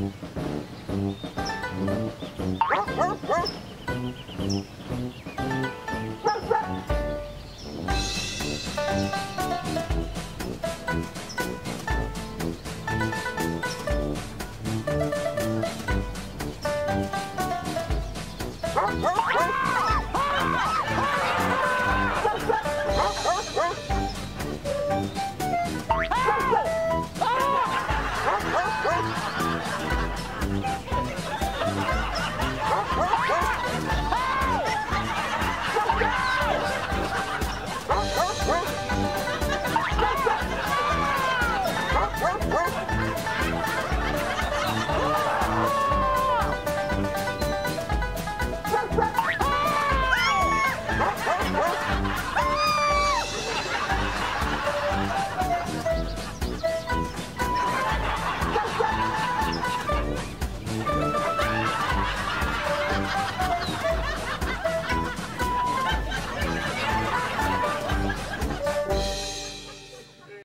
Ah! Música